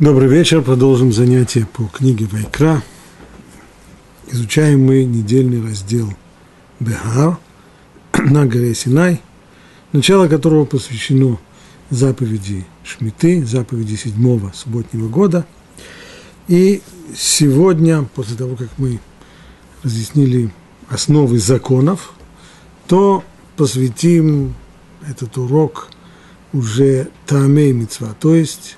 Добрый вечер. Продолжим занятие по книге Вайкра. Изучаем мы недельный раздел Бехар на горе Синай, начало которого посвящено заповеди Шмиты, заповеди седьмого субботнего года. И сегодня, после того, как мы разъяснили основы законов, то посвятим этот урок уже Таамей Мицва, то есть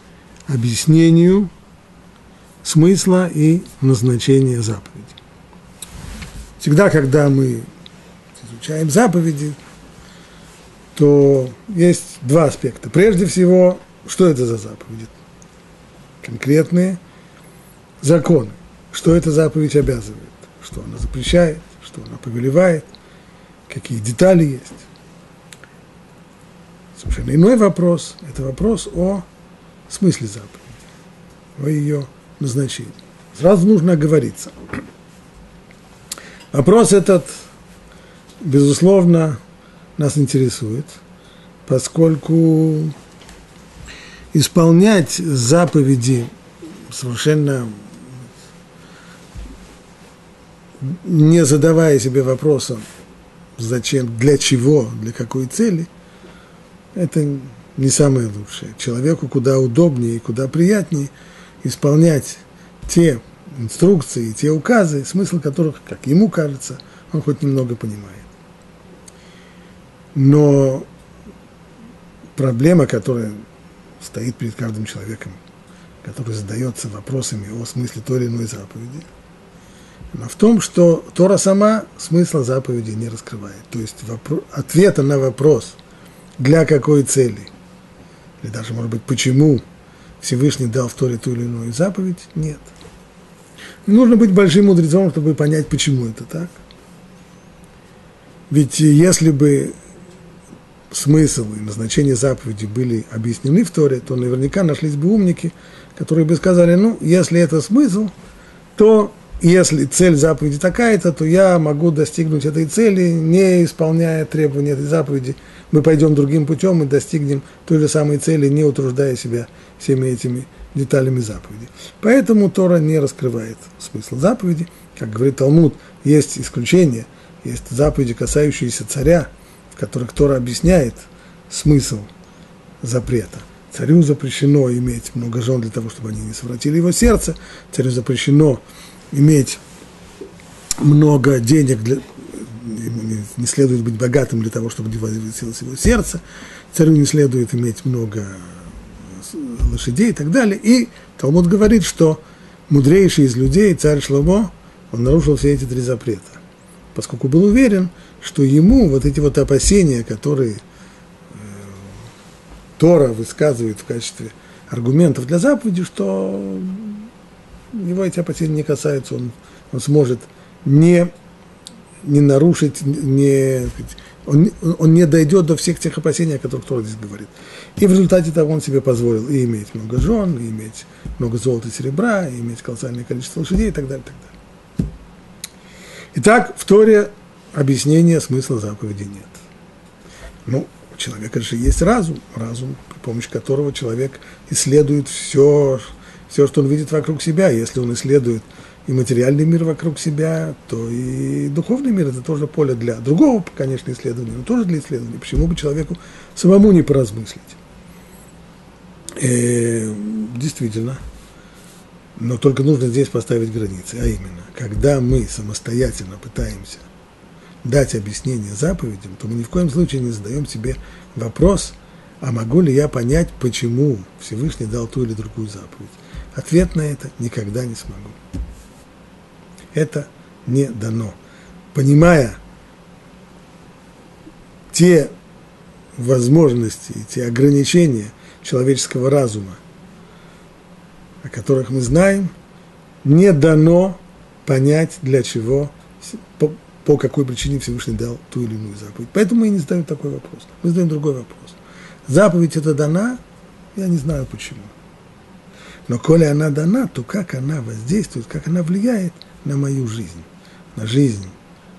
объяснению смысла и назначения заповеди. Всегда, когда мы изучаем заповеди, то есть два аспекта. Прежде всего, что это за заповеди? Конкретные законы. Что эта заповедь обязывает? Что она запрещает? Что она повелевает? Какие детали есть? Совершенно иной вопрос – это вопрос о смысле заповеди, о ее назначении. Сразу нужно оговориться. Вопрос этот, безусловно, нас интересует, поскольку исполнять заповеди совершенно не задавая себе вопросом, зачем, для чего, для какой цели, это не самое лучшее. Человеку куда удобнее и куда приятнее исполнять те инструкции, те указы, смысл которых, как ему кажется, он хоть немного понимает. Но проблема, которая стоит перед каждым человеком, который задается вопросами о смысле той или иной заповеди, она в том, что Тора сама смысла заповеди не раскрывает. То есть вопро- ответа на вопрос, для какой цели – или даже, может быть, почему Всевышний дал в Торе ту или иную заповедь, нет. нужно быть большим мудрецом, чтобы понять, почему это так. Ведь если бы смысл и назначение заповеди были объяснены в Торе, то наверняка нашлись бы умники, которые бы сказали, ну, если это смысл, то если цель заповеди такая-то, то я могу достигнуть этой цели, не исполняя требования этой заповеди – мы пойдем другим путем и достигнем той же самой цели, не утруждая себя всеми этими деталями заповеди. Поэтому Тора не раскрывает смысл заповеди. Как говорит Талмуд, есть исключения, есть заповеди, касающиеся царя, в которых Тора объясняет смысл запрета. Царю запрещено иметь много жен для того, чтобы они не совратили его сердце. Царю запрещено иметь много денег для, не, следует быть богатым для того, чтобы не возвысилось его сердце, царю не следует иметь много лошадей и так далее. И Талмуд говорит, что мудрейший из людей, царь Шломо, он нарушил все эти три запрета, поскольку был уверен, что ему вот эти вот опасения, которые э, Тора высказывает в качестве аргументов для заповеди, что его эти опасения не касаются, он, он сможет не не нарушить, не, он, он не дойдет до всех тех опасений, о которых Тора здесь говорит. И в результате того он себе позволил и иметь много жен, и иметь много золота и серебра, и иметь колоссальное количество лошадей и так далее. И так далее. Итак, в Торе объяснения смысла заповеди нет. Ну, у человека же есть разум, разум, при помощи которого человек исследует все, все, что он видит вокруг себя. Если он исследует и материальный мир вокруг себя, то и духовный мир – это тоже поле для другого, конечно, исследования, но тоже для исследования. Почему бы человеку самому не поразмыслить? Э, действительно, но только нужно здесь поставить границы, а именно, когда мы самостоятельно пытаемся дать объяснение заповедям, то мы ни в коем случае не задаем себе вопрос, а могу ли я понять, почему Всевышний дал ту или другую заповедь. Ответ на это никогда не смогу это не дано. Понимая те возможности, те ограничения человеческого разума, о которых мы знаем, не дано понять, для чего, по, по какой причине Всевышний дал ту или иную заповедь. Поэтому мы и не задаем такой вопрос. Мы задаем другой вопрос. Заповедь это дана, я не знаю почему. Но коли она дана, то как она воздействует, как она влияет – на мою жизнь, на жизнь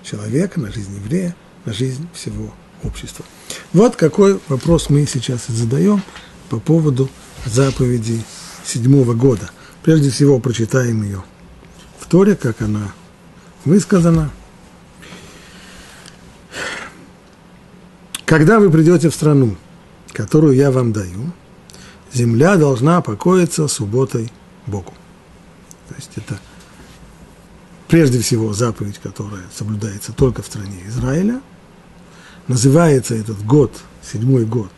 человека, на жизнь еврея, на жизнь всего общества. Вот какой вопрос мы сейчас задаем по поводу заповедей седьмого года. Прежде всего прочитаем ее в Торе, как она высказана. Когда вы придете в страну, которую я вам даю, земля должна покоиться субботой Богу. То есть это прежде всего заповедь, которая соблюдается только в стране Израиля. Называется этот год, седьмой год,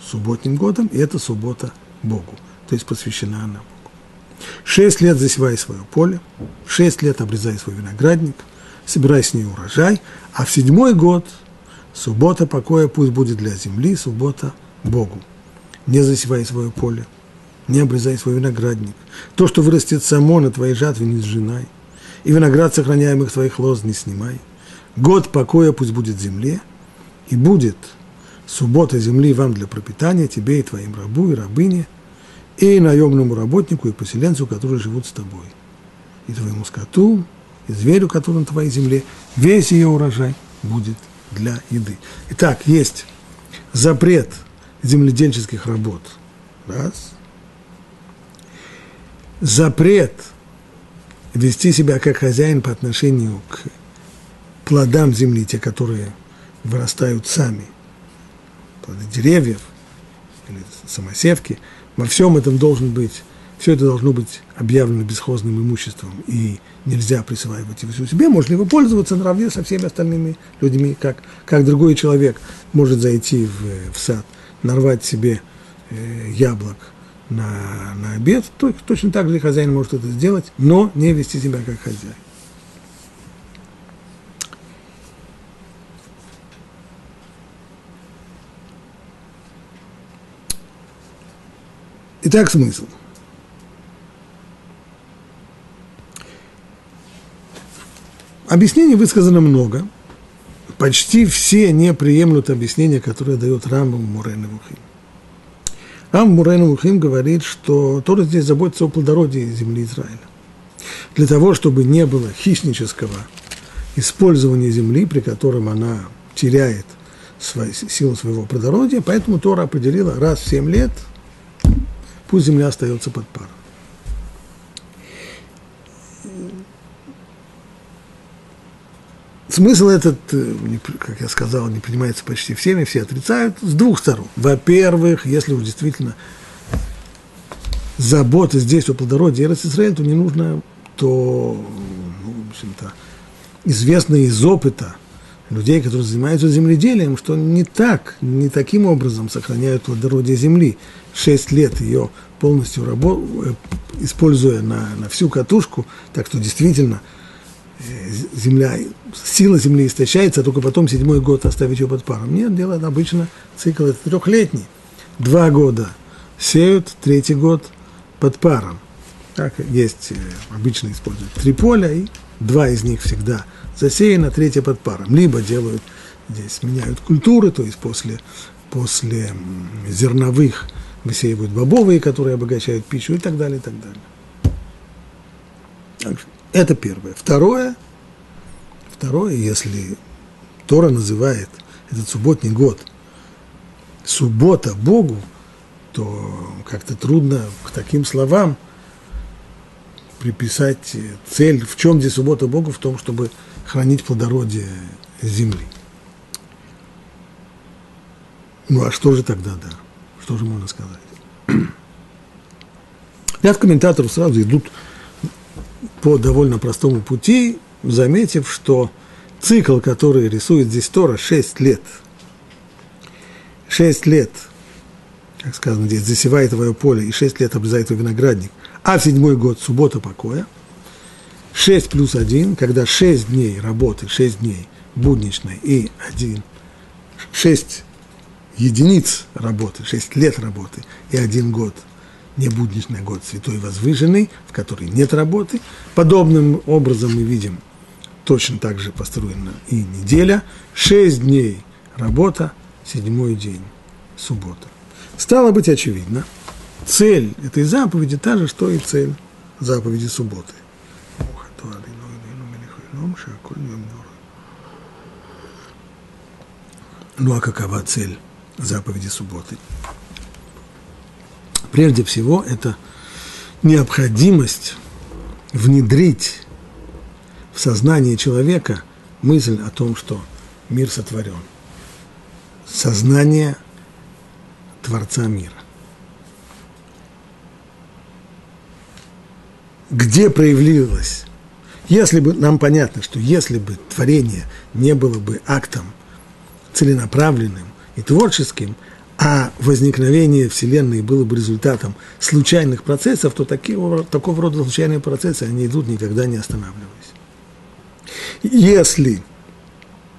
субботним годом, и это суббота Богу, то есть посвящена она Богу. Шесть лет засевай свое поле, шесть лет обрезай свой виноградник, собирай с ней урожай, а в седьмой год суббота покоя пусть будет для земли, суббота Богу. Не засевай свое поле, не обрезай свой виноградник. То, что вырастет само на твоей жатве, не сжинай. И виноград сохраняемых твоих лоз не снимай. Год покоя пусть будет земле, и будет суббота земли вам для пропитания, тебе и твоим рабу и рабыне, и наемному работнику и поселенцу, которые живут с тобой, и твоему скоту, и зверю, который на твоей земле, весь ее урожай будет для еды. Итак, есть запрет земледельческих работ. Раз. Запрет вести себя как хозяин по отношению к плодам земли, те, которые вырастают сами, плоды деревьев или самосевки, во всем этом должен быть, все это должно быть объявлено бесхозным имуществом, и нельзя присваивать его себе, можно его пользоваться наравне со всеми остальными людьми, как, как другой человек может зайти в, в сад, нарвать себе э, яблок на, на обед, то, точно так же хозяин может это сделать, но не вести себя как хозяин. Итак, смысл. Объяснений высказано много. Почти все не приемлют объяснения, которые дает Рамбам Мурен Вухим. Рамбам Мурен Вухим говорит, что Тора здесь заботится о плодородии земли Израиля. Для того, чтобы не было хищнического использования земли, при котором она теряет свою, силу своего плодородия, поэтому Тора определила раз в семь лет – пусть земля остается под паром. Смысл этот, э, как я сказал, не принимается почти всеми, все отрицают с двух сторон. Во-первых, если уж действительно забота здесь о плодородии Израиля, то не нужно, то, ну, в общем-то, известно из опыта людей, которые занимаются земледелием, что не так, не таким образом сохраняют плодородие земли шесть лет ее полностью рабо- э, используя на, на всю катушку, так что действительно земля, сила земли истощается, а только потом седьмой год оставить ее под паром. Нет, дело обычно цикл это трехлетний. Два года сеют, третий год под паром. Так, есть, э, обычно используют три поля, и два из них всегда засеяно, третье под паром. Либо делают, здесь меняют культуры, то есть после, после зерновых высеивают бобовые, которые обогащают пищу и так далее, и так далее. Это первое. Второе, второе, если Тора называет этот субботний год суббота Богу, то как-то трудно к таким словам приписать цель. В чем здесь суббота Богу? В том, чтобы хранить плодородие земли. Ну а что же тогда, да? Что же можно сказать? Ряд комментаторов сразу идут по довольно простому пути, заметив, что цикл, который рисует здесь Тора, 6 лет. 6 лет, как сказано здесь, засевает твое поле, и 6 лет обрезает твой виноградник, а в седьмой год суббота покоя. 6 плюс 1, когда 6 дней работы, 6 дней будничной и 1, 6 единиц работы, 6 лет работы и один год, не будничный год, святой возвышенный, в который нет работы. Подобным образом мы видим, точно так же построена и неделя, 6 дней работа, седьмой день, суббота. Стало быть очевидно, цель этой заповеди та же, что и цель заповеди субботы. Ну а какова цель заповеди субботы. Прежде всего, это необходимость внедрить в сознание человека мысль о том, что мир сотворен. Сознание Творца мира. Где проявилось? Если бы, нам понятно, что если бы творение не было бы актом целенаправленным и творческим, а возникновение Вселенной было бы результатом случайных процессов, то такие, такого рода случайные процессы, они идут никогда не останавливаясь. Если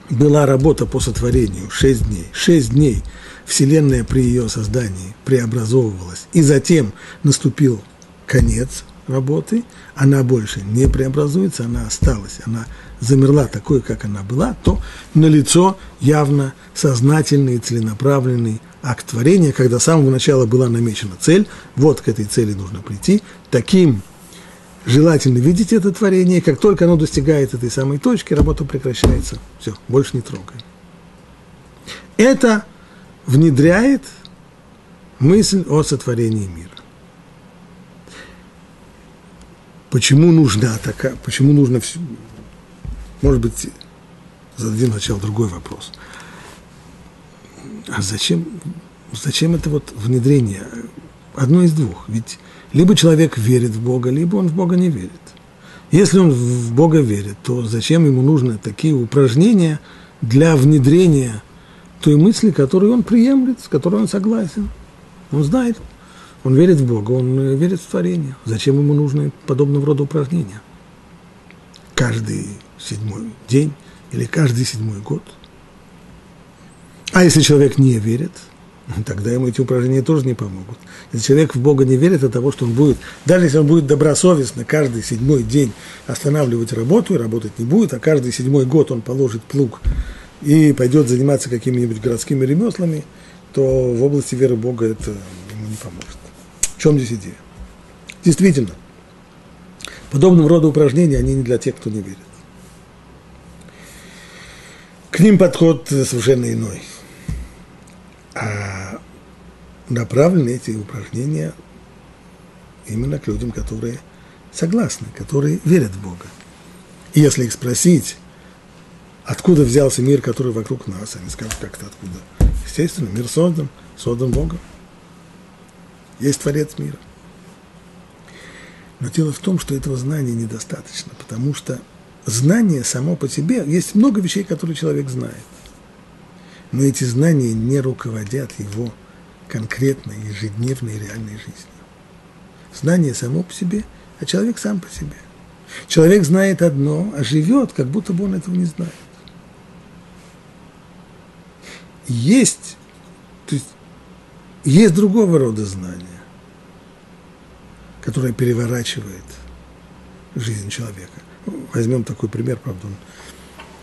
была работа по сотворению 6 дней, 6 дней Вселенная при ее создании преобразовывалась, и затем наступил конец работы, она больше не преобразуется, она осталась, она замерла такой, как она была, то налицо явно сознательный и целенаправленный акт творения, когда с самого начала была намечена цель, вот к этой цели нужно прийти, таким желательно видеть это творение, как только оно достигает этой самой точки, работа прекращается. Все, больше не трогаем. Это внедряет мысль о сотворении мира. Почему нужна такая, почему нужно все, может быть, зададим сначала другой вопрос. А зачем, зачем это вот внедрение? Одно из двух. Ведь либо человек верит в Бога, либо он в Бога не верит. Если он в Бога верит, то зачем ему нужны такие упражнения для внедрения той мысли, которую он приемлет, с которой он согласен? Он знает, он верит в Бога, он верит в творение. Зачем ему нужны подобного рода упражнения? Каждый седьмой день или каждый седьмой год. А если человек не верит – тогда ему эти упражнения тоже не помогут. Если человек в Бога не верит от того, что он будет, даже если он будет добросовестно каждый седьмой день останавливать работу и работать не будет, а каждый седьмой год он положит плуг и пойдет заниматься какими-нибудь городскими ремеслами, то в области веры Бога это ему не поможет. Чем здесь идея? Действительно, подобного рода упражнения, они не для тех, кто не верит. К ним подход совершенно иной – а направлены эти упражнения именно к людям, которые согласны, которые верят в Бога. И если их спросить, откуда взялся мир, который вокруг нас, они скажут, как-то откуда. Естественно, мир создан, создан Богом. Есть Творец мира. Но дело в том, что этого знания недостаточно, потому что знание само по себе, есть много вещей, которые человек знает – но эти знания не руководят его конкретной, ежедневной, реальной жизнью. Знание само по себе, а человек сам по себе. Человек знает одно, а живет, как будто бы он этого не знает. Есть, есть другого рода знания, которое переворачивает жизнь человека. Возьмем такой пример, правда, он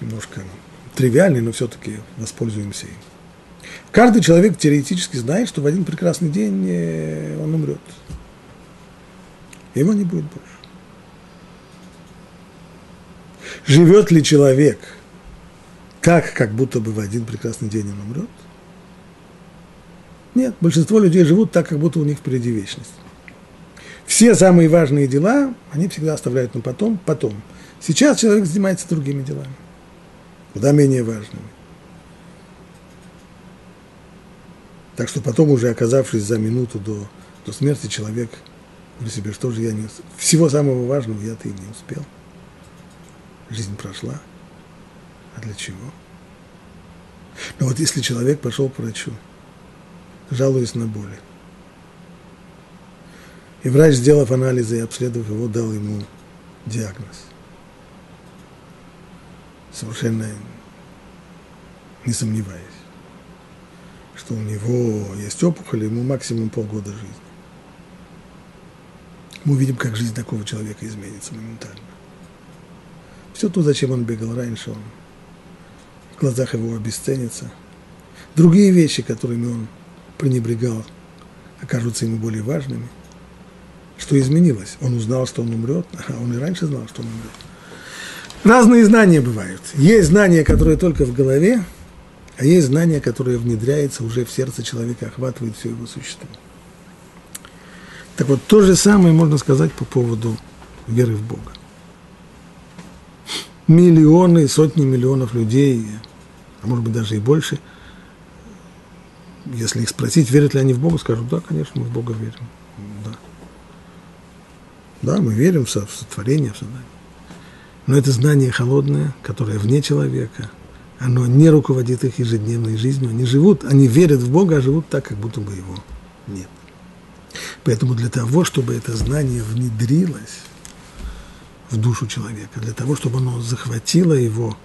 немножко тривиальный, но все-таки воспользуемся им. Каждый человек теоретически знает, что в один прекрасный день э, он умрет. Его не будет больше. Живет ли человек так, как будто бы в один прекрасный день он умрет? Нет, большинство людей живут так, как будто у них впереди вечность. Все самые важные дела они всегда оставляют на потом, потом. Сейчас человек занимается другими делами куда менее важными. Так что потом, уже оказавшись за минуту до, до смерти, человек говорит себе, что же я не. Всего самого важного я-то и не успел. Жизнь прошла. А для чего? Но вот если человек пошел к врачу, жалуясь на боли, и врач, сделав анализы и обследовав его, дал ему диагноз – совершенно не сомневаюсь, что у него есть опухоль, ему максимум полгода жизни. Мы увидим, как жизнь такого человека изменится моментально. Все то, зачем он бегал раньше, он в глазах его обесценится. Другие вещи, которыми он пренебрегал, окажутся ему более важными. Что изменилось? Он узнал, что он умрет, а он и раньше знал, что он умрет. Разные знания бывают. Есть знания, которые только в голове, а есть знания, которые внедряются уже в сердце человека, охватывают все его существо. Так вот, то же самое можно сказать по поводу веры в Бога. Миллионы, сотни миллионов людей, а может быть даже и больше, если их спросить, верят ли они в Бога, скажут, да, конечно, мы в Бога верим. Да, да мы верим в сотворение, в создание. Но это знание холодное, которое вне человека, оно не руководит их ежедневной жизнью. Они живут, они верят в Бога, а живут так, как будто бы его нет. Поэтому для того, чтобы это знание внедрилось в душу человека, для того, чтобы оно захватило его,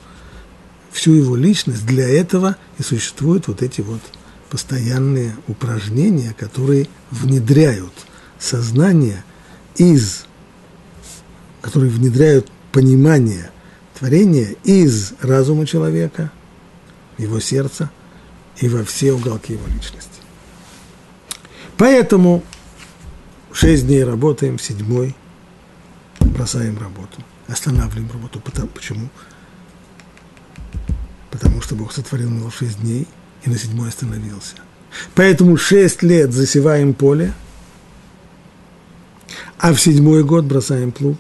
всю его личность, для этого и существуют вот эти вот постоянные упражнения, которые внедряют сознание из, которые внедряют понимание творения из разума человека, его сердца и во все уголки его личности. Поэтому шесть дней работаем, седьмой бросаем работу, останавливаем работу. Потому, почему? Потому что Бог сотворил мир шесть дней и на седьмой остановился. Поэтому шесть лет засеваем поле, а в седьмой год бросаем плуг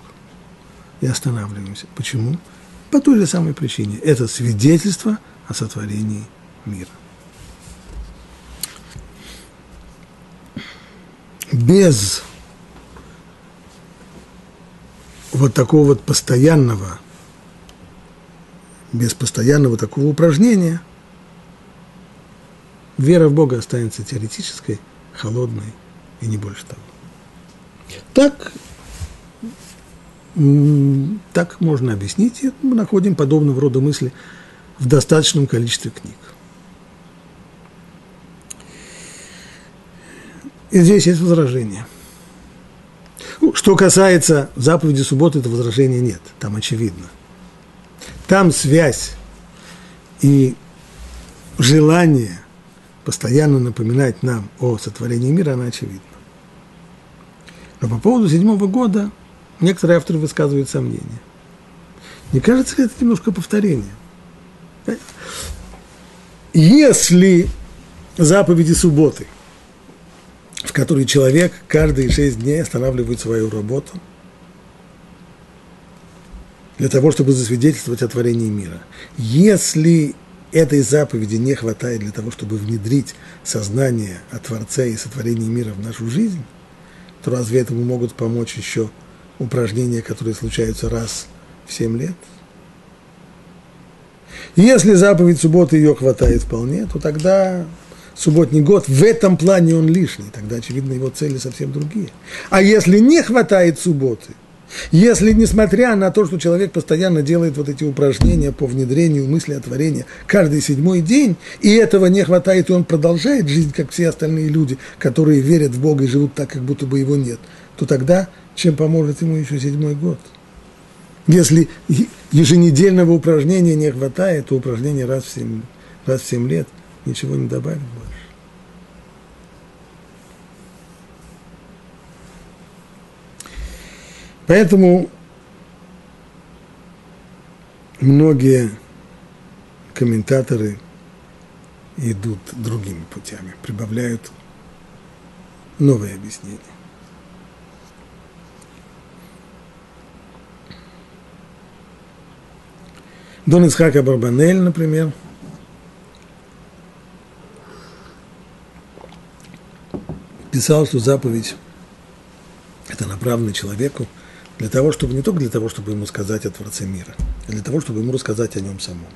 и останавливаемся. Почему? По той же самой причине. Это свидетельство о сотворении мира. без вот такого вот постоянного, без постоянного такого упражнения, вера в Бога останется теоретической, холодной и не больше того. Так, так можно объяснить, и мы находим подобного рода мысли в достаточном количестве книг. И здесь есть возражение. Ну, что касается заповеди субботы, это возражения нет, там очевидно. Там связь и желание постоянно напоминать нам о сотворении мира, она очевидна. Но по поводу седьмого года некоторые авторы высказывают сомнения. Не кажется ли это немножко повторение? Если заповеди субботы – в которой человек каждые шесть дней останавливает свою работу для того, чтобы засвидетельствовать о творении мира. Если этой заповеди не хватает для того, чтобы внедрить сознание о Творце и сотворении мира в нашу жизнь, то разве этому могут помочь еще упражнения, которые случаются раз в семь лет? Если заповедь субботы ее хватает вполне, то тогда субботний год, в этом плане он лишний, тогда, очевидно, его цели совсем другие. А если не хватает субботы, если, несмотря на то, что человек постоянно делает вот эти упражнения по внедрению мысли о творении каждый седьмой день, и этого не хватает, и он продолжает жизнь, как все остальные люди, которые верят в Бога и живут так, как будто бы его нет, то тогда чем поможет ему еще седьмой год? Если еженедельного упражнения не хватает, то упражнение раз в семь, раз в семь лет ничего не добавит Поэтому многие комментаторы идут другими путями, прибавляют новые объяснения. Дон Исхака Барбанель, например, писал, что заповедь это направлена человеку – для того, чтобы не только для того, чтобы ему сказать о Творце мира, а для того, чтобы ему рассказать о нем самом.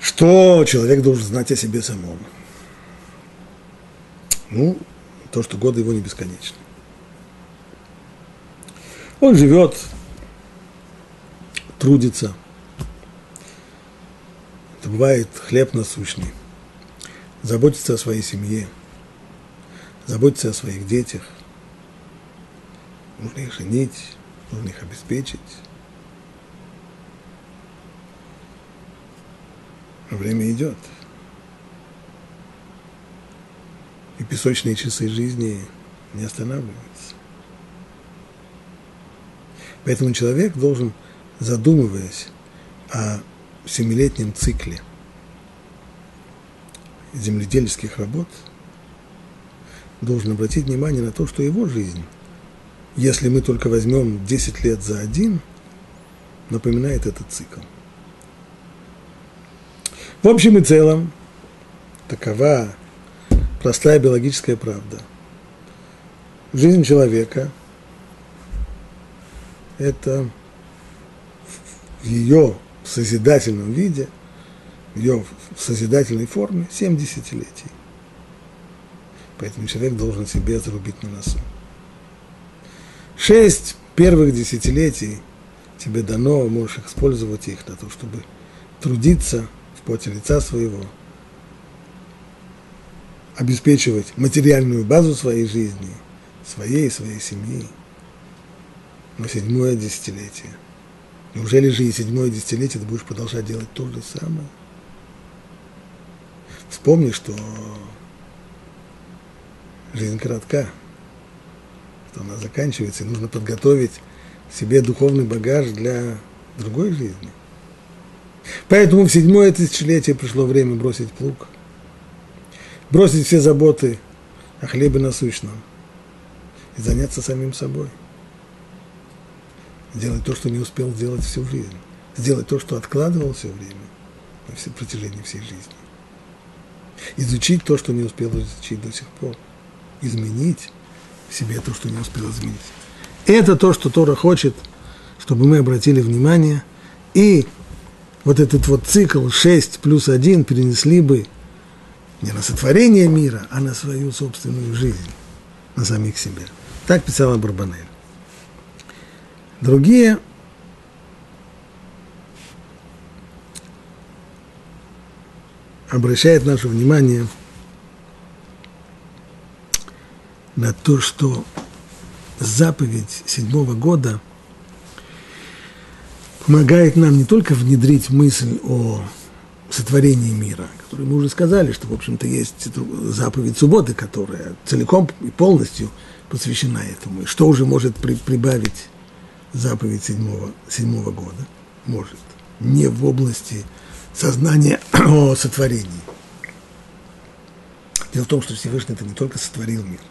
Что человек должен знать о себе самом? Ну, то, что годы его не бесконечны. Он живет, трудится, добывает хлеб насущный, заботится о своей семье, заботится о своих детях, нужно их женить, нужно их обеспечить. Время идет. И песочные часы жизни не останавливаются. Поэтому человек должен, задумываясь о семилетнем цикле земледельских работ, должен обратить внимание на то, что его жизнь, если мы только возьмем 10 лет за один, напоминает этот цикл. В общем и целом, такова простая биологическая правда. Жизнь человека – это в ее созидательном виде, в ее созидательной форме 7 десятилетий. Поэтому человек должен себе зарубить на носу. Шесть первых десятилетий тебе дано, можешь использовать их на то, чтобы трудиться в поте лица своего, обеспечивать материальную базу своей жизни, своей и своей семьи. Но седьмое десятилетие. Неужели же и седьмое десятилетие ты будешь продолжать делать то же самое? Вспомни, что жизнь коротка, что она заканчивается, и нужно подготовить себе духовный багаж для другой жизни. Поэтому в седьмое тысячелетие пришло время бросить плуг, бросить все заботы о хлебе насущном и заняться самим собой. Сделать то, что не успел сделать всю жизнь. Сделать то, что откладывал все время на протяжении всей жизни. Изучить то, что не успел изучить до сих пор изменить в себе то, что не успел изменить. Это то, что Тора хочет, чтобы мы обратили внимание, и вот этот вот цикл 6 плюс 1 перенесли бы не на сотворение мира, а на свою собственную жизнь, на самих себя. Так писала Барбанель. Другие обращают наше внимание – на то, что заповедь седьмого года помогает нам не только внедрить мысль о сотворении мира, которую мы уже сказали, что, в общем-то, есть заповедь субботы, которая целиком и полностью посвящена этому. И что уже может при, прибавить заповедь седьмого, седьмого года? Может. Не в области сознания о сотворении. Дело в том, что Всевышний это не только сотворил мир –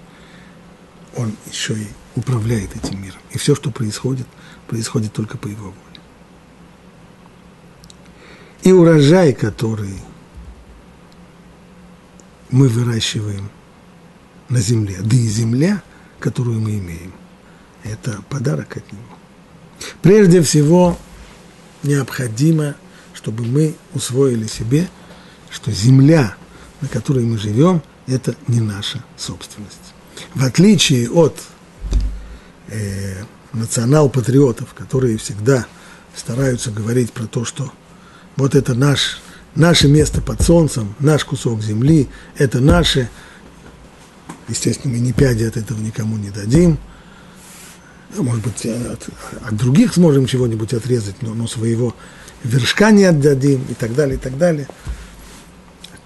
он еще и управляет этим миром. И все, что происходит, происходит только по его воле. И урожай, который мы выращиваем на земле, да и земля, которую мы имеем, это подарок от него. Прежде всего, необходимо, чтобы мы усвоили себе, что земля, на которой мы живем, это не наша собственность в отличие от э, национал-патриотов, которые всегда стараются говорить про то, что вот это наш, наше место под солнцем, наш кусок земли, это наше, естественно, мы ни пяди от этого никому не дадим, может быть, от, от других сможем чего-нибудь отрезать, но, но своего вершка не отдадим и так далее, и так далее.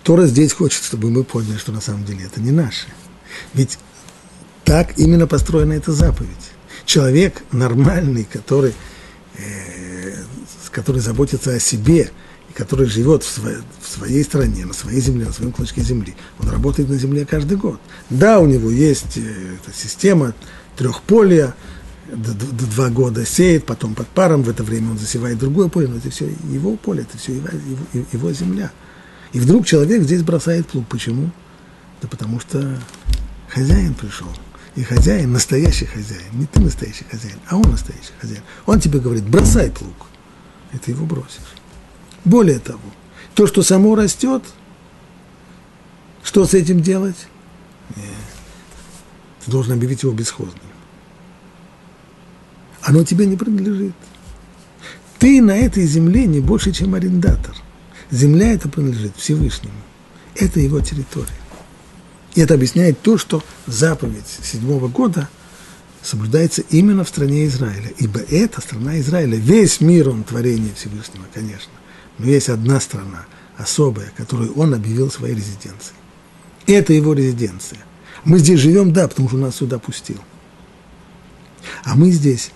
Тора здесь хочет, чтобы мы поняли, что на самом деле это не наше. Ведь так именно построена эта заповедь. Человек нормальный, который, э, который заботится о себе, и который живет в, своей, в своей стране, на своей земле, на своем клочке земли, он работает на земле каждый год. Да, у него есть э, эта система трехполия, два года сеет, потом под паром, в это время он засевает другое поле, но это все его поле, это все его, его, его земля. И вдруг человек здесь бросает плуг. Почему? Да потому что хозяин пришел. И хозяин, настоящий хозяин, не ты настоящий хозяин, а он настоящий хозяин. Он тебе говорит, бросай плуг, и ты его бросишь. Более того, то, что само растет, что с этим делать? Нет. Ты должен объявить его бесхозным. Оно тебе не принадлежит. Ты на этой земле не больше, чем арендатор. Земля это принадлежит Всевышнему. Это его территория. И это объясняет то, что заповедь седьмого года соблюдается именно в стране Израиля. Ибо это страна Израиля. Весь мир, он творение Всевышнего, конечно. Но есть одна страна, особая, которую он объявил своей резиденцией. Это его резиденция. Мы здесь живем, да, потому что нас сюда пустил. А мы здесь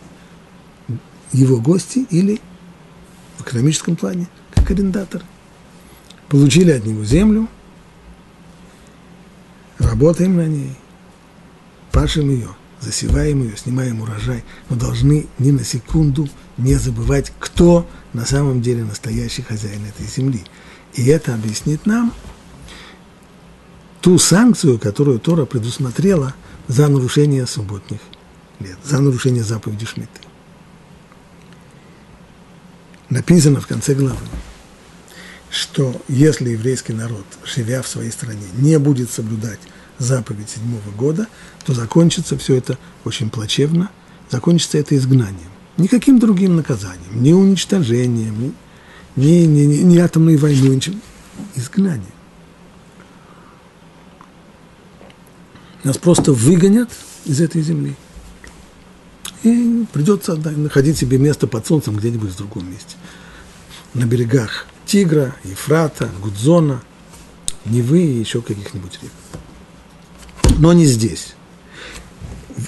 его гости или в экономическом плане, как арендаторы. Получили от него землю – работаем на ней, пашем ее, засеваем ее, снимаем урожай, но должны ни на секунду не забывать, кто на самом деле настоящий хозяин этой земли. И это объяснит нам ту санкцию, которую Тора предусмотрела за нарушение субботних лет, за нарушение заповеди Шмиты. Написано в конце главы, что если еврейский народ, живя в своей стране, не будет соблюдать заповедь седьмого года, то закончится все это очень плачевно, закончится это изгнанием. Никаким другим наказанием, ни уничтожением, ни, ни, ни, ни атомной войной, ничем. Изгнанием. Нас просто выгонят из этой земли. И придется находить себе место под солнцем где-нибудь в другом месте. На берегах Тигра, Ефрата, Гудзона, Невы и еще каких-нибудь рек но не здесь.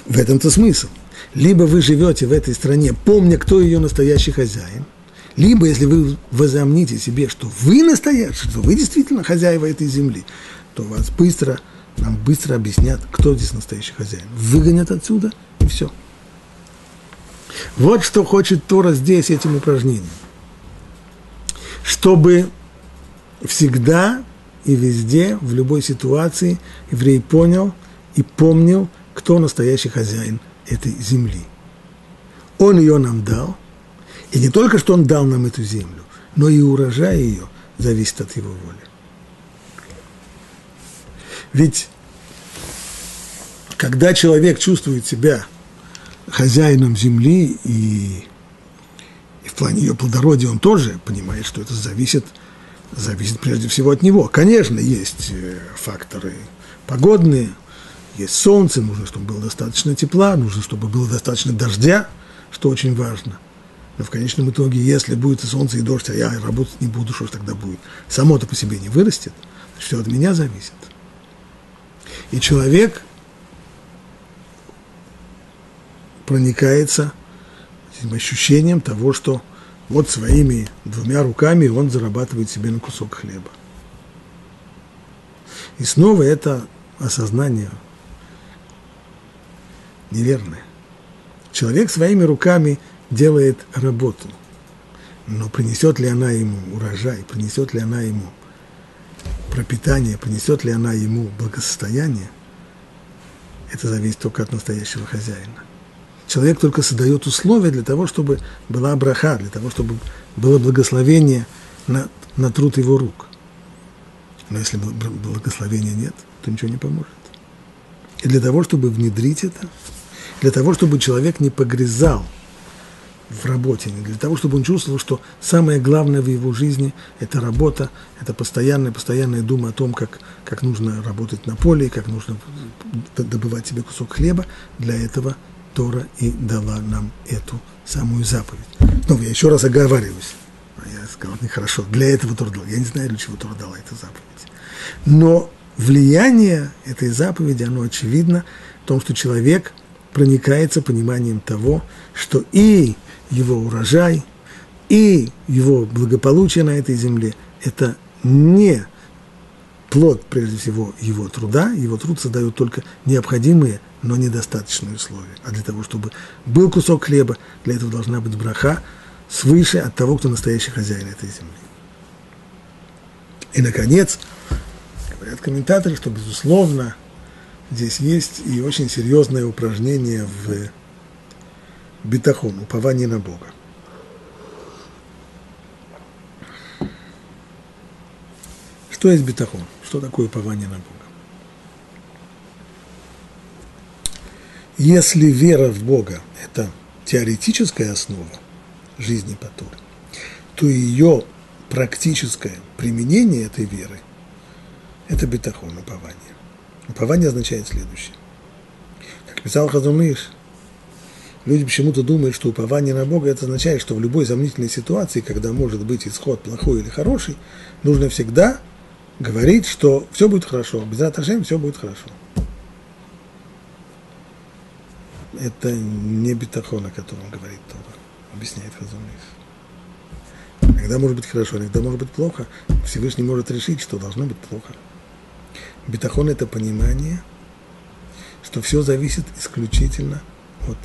В этом-то смысл. Либо вы живете в этой стране, помня, кто ее настоящий хозяин, либо, если вы возомните себе, что вы настоящий, что вы действительно хозяева этой земли, то вас быстро, нам быстро объяснят, кто здесь настоящий хозяин. Выгонят отсюда, и все. Вот что хочет Тора здесь этим упражнением. Чтобы всегда и везде, в любой ситуации еврей понял и помнил, кто настоящий хозяин этой земли. Он ее нам дал, и не только, что он дал нам эту землю, но и урожай ее зависит от его воли. Ведь когда человек чувствует себя хозяином земли и, плане ее плодородия он тоже понимает, что это зависит зависит прежде всего от него. Конечно, есть э, факторы погодные, есть солнце, нужно, чтобы было достаточно тепла, нужно, чтобы было достаточно дождя, что очень важно. Но в конечном итоге, если будет и солнце, и дождь, а я работать не буду, что же тогда будет? Само-то по себе не вырастет, все от меня зависит. И человек проникается этим ощущением того, что вот своими двумя руками он зарабатывает себе на кусок хлеба. И снова это осознание неверное. Человек своими руками делает работу, но принесет ли она ему урожай, принесет ли она ему пропитание, принесет ли она ему благосостояние, это зависит только от настоящего хозяина. Человек только создает условия для того, чтобы была браха, для того, чтобы было благословение на, на труд его рук. Но если благословения нет, то ничего не поможет. И для того, чтобы внедрить это, для того, чтобы человек не погрязал в работе, для того, чтобы он чувствовал, что самое главное в его жизни – это работа, это постоянная, постоянная дума о том, как, как нужно работать на поле, как нужно добывать себе кусок хлеба. Для этого Тора и дала нам эту самую заповедь. Но я еще раз оговариваюсь. Я сказал, нехорошо, для этого Тора дала. Я не знаю, для чего Тора дала эту заповедь. Но влияние этой заповеди, оно очевидно в том, что человек проникается пониманием того, что и его урожай, и его благополучие на этой земле – это не плод, прежде всего, его труда. Его труд создает только необходимые но недостаточные условия. А для того, чтобы был кусок хлеба, для этого должна быть браха свыше от того, кто настоящий хозяин этой земли. И, наконец, говорят комментаторы, что, безусловно, здесь есть и очень серьезное упражнение в битахон, упование на Бога. Что есть битахон? Что такое упование на Бога? Если вера в Бога – это теоретическая основа жизни по Торе, то ее практическое применение этой веры – это бетахон, упование. Упование означает следующее. Как писал Хазумиш, люди почему-то думают, что упование на Бога – это означает, что в любой сомнительной ситуации, когда может быть исход плохой или хороший, нужно всегда говорить, что все будет хорошо, без отношений все будет хорошо это не бетахон, о котором говорит Тора, объясняет Хазунис. Иногда может быть хорошо, иногда может быть плохо. Всевышний может решить, что должно быть плохо. Бетахон – это понимание, что все зависит исключительно от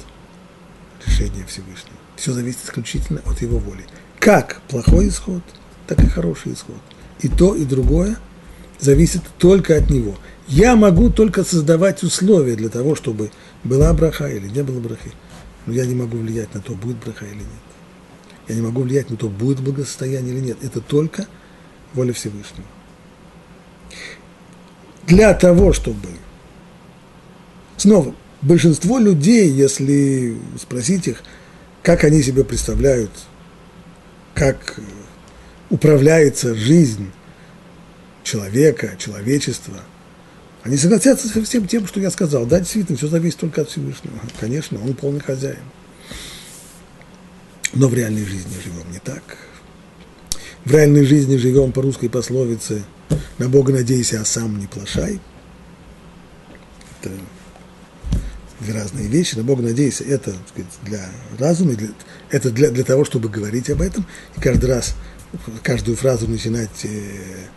решения Всевышнего. Все зависит исключительно от его воли. Как плохой исход, так и хороший исход. И то, и другое зависит только от него. Я могу только создавать условия для того, чтобы была браха или не было брахи. Но я не могу влиять на то, будет браха или нет. Я не могу влиять на то, будет благосостояние или нет. Это только воля Всевышнего. Для того, чтобы... Снова, большинство людей, если спросить их, как они себе представляют, как управляется жизнь человека, человечества, они согласятся со всем тем, что я сказал. Да, действительно, все зависит только от Всевышнего. Конечно, он полный хозяин. Но в реальной жизни живем не так. В реальной жизни живем по русской пословице «На Бога надейся, а сам не плашай». Это две разные вещи. На Бога надейся – это сказать, для разума, для, это для, для того, чтобы говорить об этом. И каждый раз, каждую фразу начинать, э,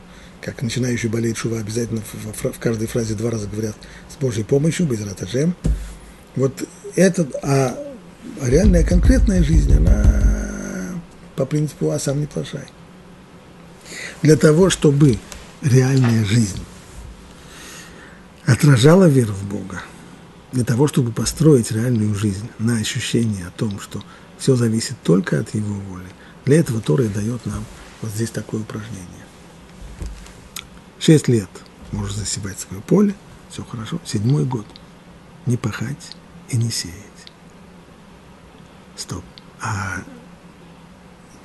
как начинающий болеть шува, обязательно в, в, в каждой фразе два раза говорят «с Божьей помощью», без ратажем. Вот это, а а реальная конкретная жизнь, она по принципу «а сам не плашай». Для того, чтобы реальная жизнь отражала веру в Бога, для того, чтобы построить реальную жизнь на ощущении о том, что все зависит только от Его воли, для этого Тора дает нам вот здесь такое упражнение. Шесть лет можешь засевать свое поле, все хорошо. Седьмой год не пахать и не сеять. Стоп. А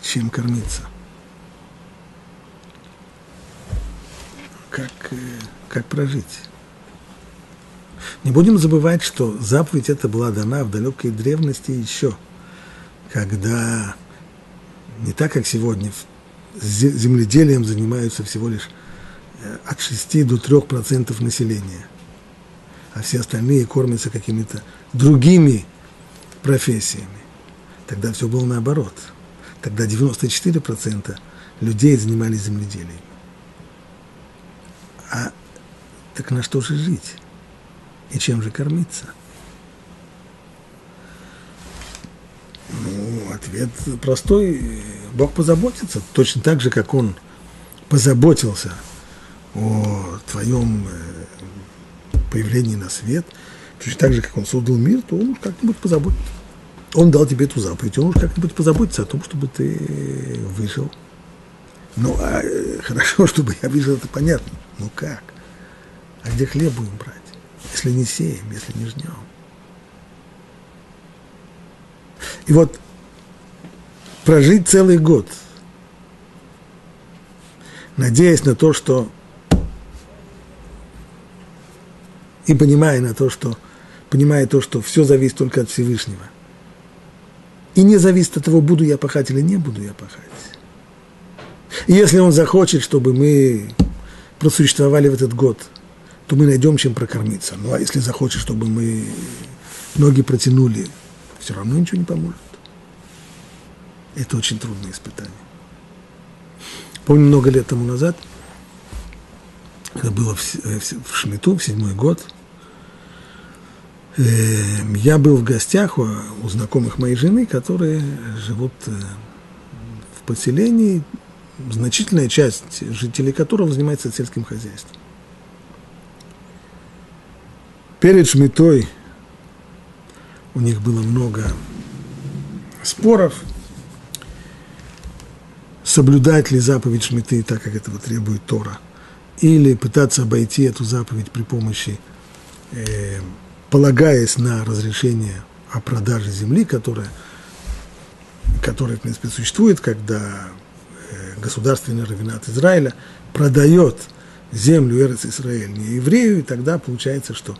чем кормиться? Как, э, как прожить? Не будем забывать, что заповедь эта была дана в далекой древности еще, когда не так, как сегодня, земледелием занимаются всего лишь от 6 до 3 процентов населения, а все остальные кормятся какими-то другими профессиями. Тогда все было наоборот. Тогда 94% людей занимались земледелием. А так на что же жить? И чем же кормиться? Ну, ответ простой. Бог позаботится. Точно так же, как Он позаботился о твоем э, появлении на свет, точно так же, как Он создал мир, то Он как-нибудь позаботится он дал тебе эту заповедь, он может как-нибудь позаботиться о том, чтобы ты выжил. Ну, а э, хорошо, чтобы я выжил, это понятно. Ну как? А где хлеб будем брать? Если не сеем, если не жнем. И вот прожить целый год, надеясь на то, что и понимая на то, что понимая то, что все зависит только от Всевышнего – и не зависит от того, буду я пахать или не буду я пахать. И если он захочет, чтобы мы просуществовали в этот год, то мы найдем чем прокормиться. Ну а если захочет, чтобы мы ноги протянули, все равно ничего не поможет. Это очень трудное испытание. Помню, много лет тому назад, это было в, в Шмиту, в седьмой год – я был в гостях у, у знакомых моей жены, которые живут э, в поселении, значительная часть жителей которого занимается сельским хозяйством. Перед Шмитой у них было много споров, соблюдать ли заповедь Шмиты так, как этого требует Тора, или пытаться обойти эту заповедь при помощи э, полагаясь на разрешение о продаже земли, которая, которая в принципе, существует, когда э, государственный равенат Израиля продает землю Эрец Израиль не еврею, и тогда получается, что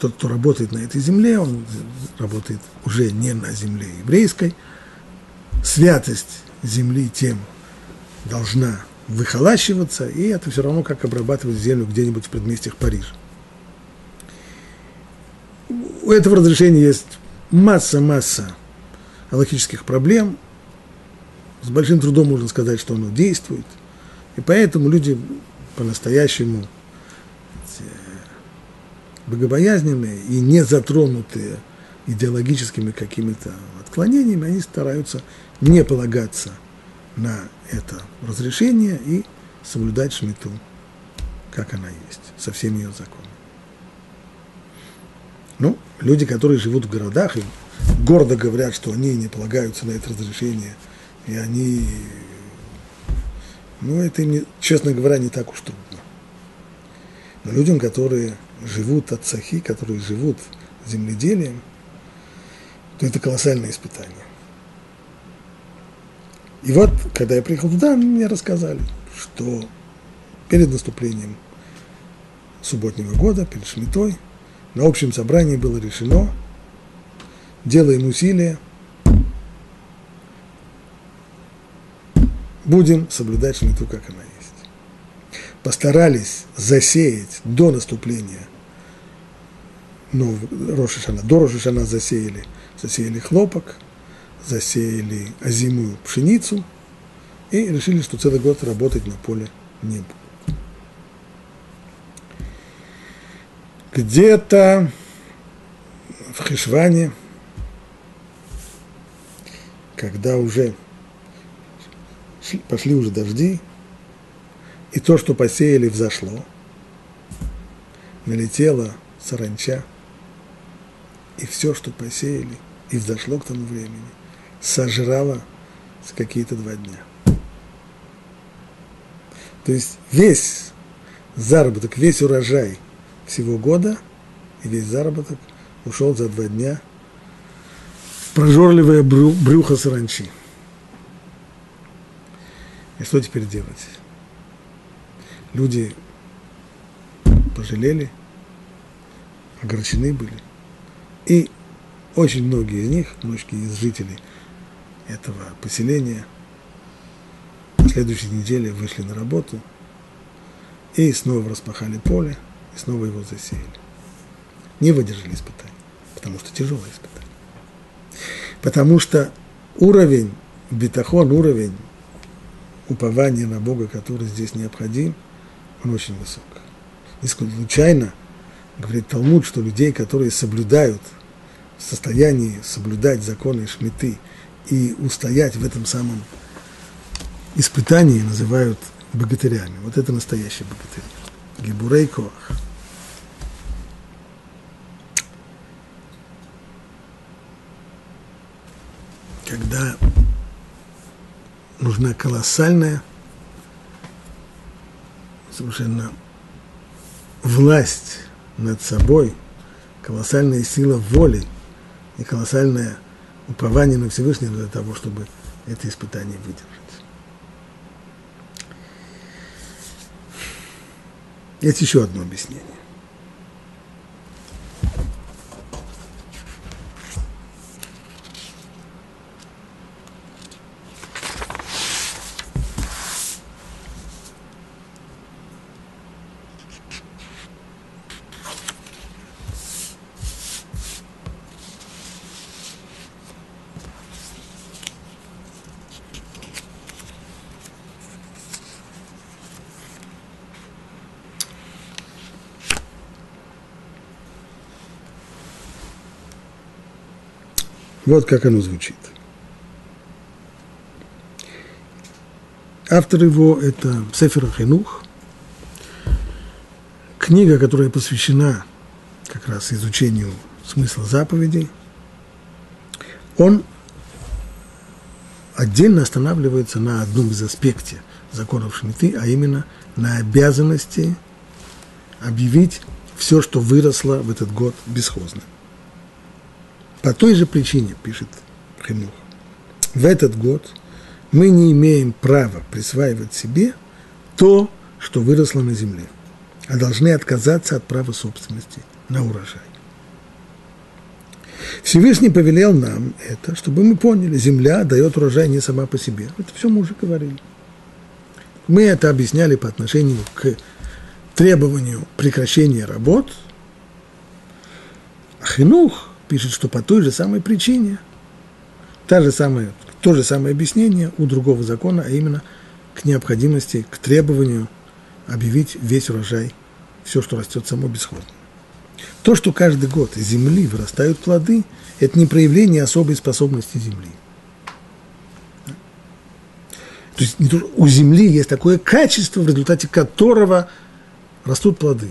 тот, кто работает на этой земле, он работает уже не на земле еврейской. Святость земли тем должна выхолащиваться, и это все равно как обрабатывать землю где-нибудь в предместьях Парижа у этого разрешения есть масса-масса логических проблем. С большим трудом можно сказать, что оно действует. И поэтому люди по-настоящему богобоязненные и не затронутые идеологическими какими-то отклонениями, они стараются не полагаться на это разрешение и соблюдать шмиту, как она есть, со всеми ее законами. Ну, люди, которые живут в городах и гордо говорят, что они не полагаются на это разрешение, и они, ну, это им, честно говоря, не так уж трудно. Но людям, которые живут от сахи, которые живут земледелием, то это колоссальное испытание. И вот, когда я приехал туда, мне рассказали, что перед наступлением субботнего года, перед Шмитой, на общем собрании было решено, делаем усилия, будем соблюдать Шмиту, как она есть. Постарались засеять до наступления. Ну, Рошишана, до Рошишана засеяли, засеяли хлопок, засеяли озимую пшеницу и решили, что целый год работать на поле не будут. Где-то в Хишване, когда уже пошли уже дожди, и то, что посеяли, взошло, налетела саранча, и все, что посеяли, и взошло к тому времени, сожрало с какие-то два дня. То есть весь заработок, весь урожай всего года и весь заработок ушел за два дня прожорливое брюхо саранчи. И что теперь делать? Люди пожалели, огорчены были. И очень многие из них, многие из жителей этого поселения на следующей неделе вышли на работу и снова распахали поле, и снова его засеяли. Не выдержали испытания, потому что тяжелое испытание. Потому что уровень бетахон, уровень упования на Бога, который здесь необходим, он очень высок. Не случайно говорит Талмуд, что людей, которые соблюдают, в состоянии соблюдать законы Шмиты и устоять в этом самом испытании, называют богатырями. Вот это настоящий богатырь. Гибурей Коах. Когда нужна колоссальная, совершенно власть над собой, колоссальная сила воли и колоссальное упование на Всевышнего для того, чтобы это испытание выдержать. Есть еще одно объяснение. Вот как оно звучит. Автор его – это Сефер Хенух, книга, которая посвящена как раз изучению смысла заповедей. Он отдельно останавливается на одном из аспекте законов Шмиты, а именно на обязанности объявить все, что выросло в этот год бесхозным. По той же причине, пишет Хинух, в этот год мы не имеем права присваивать себе то, что выросло на земле, а должны отказаться от права собственности на урожай. Всевышний повелел нам это, чтобы мы поняли, земля дает урожай не сама по себе. Это все мы уже говорили. Мы это объясняли по отношению к требованию прекращения работ. А хинух пишет, что по той же самой причине, та же самая, то же самое объяснение у другого закона, а именно к необходимости, к требованию объявить весь урожай, все, что растет само бесхозно. То, что каждый год из земли вырастают плоды, это не проявление особой способности земли. То есть у земли есть такое качество, в результате которого растут плоды.